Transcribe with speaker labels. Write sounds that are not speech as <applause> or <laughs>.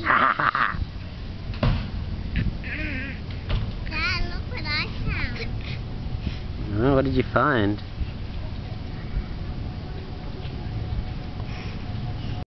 Speaker 1: <laughs> Dad,
Speaker 2: Oh, what did you find?